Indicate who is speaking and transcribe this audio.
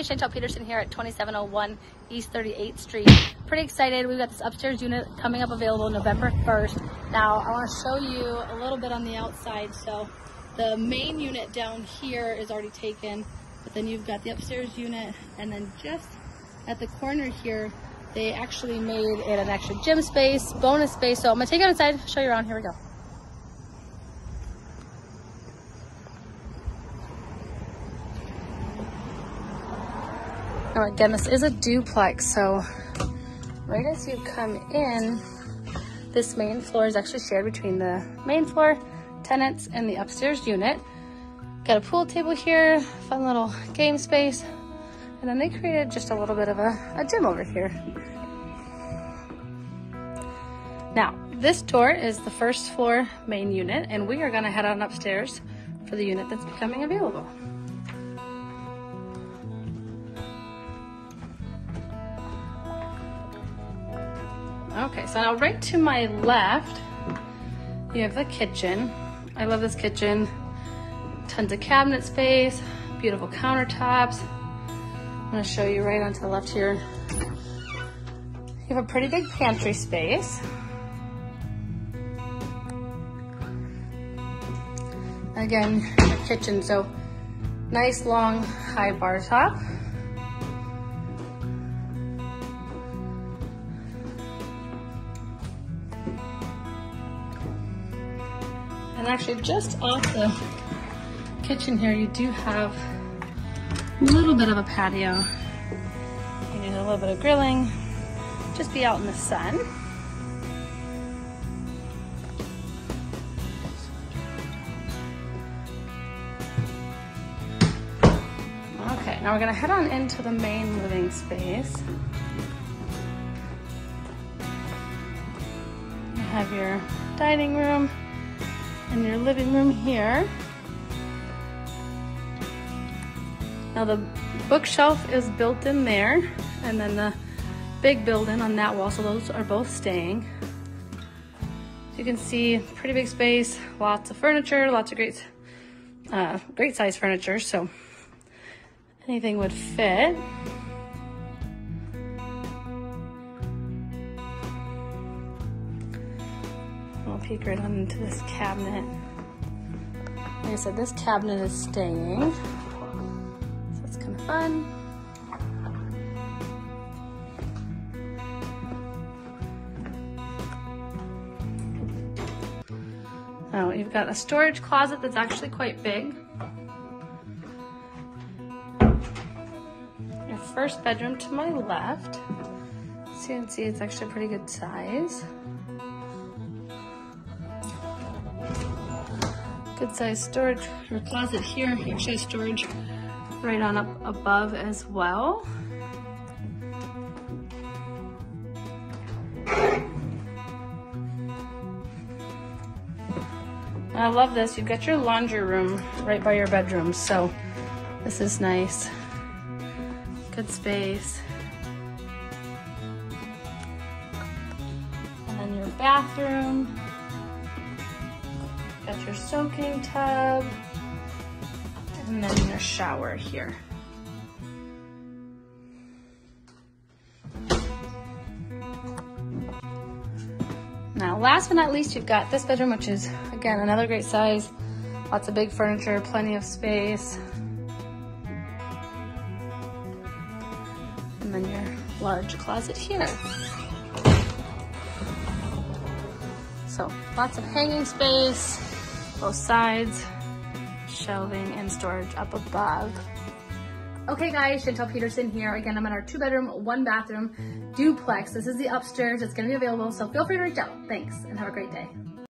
Speaker 1: Chantel Peterson here at 2701 East 38th Street. Pretty excited. We've got this upstairs unit coming up available November 1st. Now, I want to show you a little bit on the outside. So the main unit down here is already taken, but then you've got the upstairs unit and then just at the corner here, they actually made it an extra gym space, bonus space. So I'm gonna take it inside, show you around. Here we go. Now again, this is a duplex, so right as you come in, this main floor is actually shared between the main floor tenants and the upstairs unit. Got a pool table here, fun little game space, and then they created just a little bit of a, a gym over here. Now, this door is the first floor main unit, and we are gonna head on upstairs for the unit that's becoming available. Okay, so now right to my left, you have the kitchen. I love this kitchen. Tons of cabinet space, beautiful countertops. I'm gonna show you right onto the left here. You have a pretty big pantry space. Again, kitchen, so nice long high bar top. Actually just off the kitchen here, you do have a little bit of a patio. You need a little bit of grilling, just be out in the sun. Okay, now we're gonna head on into the main living space. You have your dining room, and your living room here. Now the bookshelf is built in there and then the big building on that wall, so those are both staying. you can see pretty big space, lots of furniture, lots of great, uh, great size furniture, so anything would fit. Right on into this cabinet. Like I said, this cabinet is staying. So it's kind of fun. Oh, you've got a storage closet that's actually quite big. Your first bedroom to my left. So you can see it's actually a pretty good size. Good size storage or closet here. Actually storage right on up above as well. I love this. You've got your laundry room right by your bedroom. So this is nice. Good space. And then your bathroom. Got your soaking tub, and then your shower here. Now, last but not least, you've got this bedroom, which is, again, another great size. Lots of big furniture, plenty of space. And then your large closet here. So lots of hanging space, both sides, shelving and storage up above. Okay guys, Chantel Peterson here. Again, I'm in our two bedroom, one bathroom duplex. This is the upstairs. It's gonna be available, so feel free to reach out. Thanks and have a great day.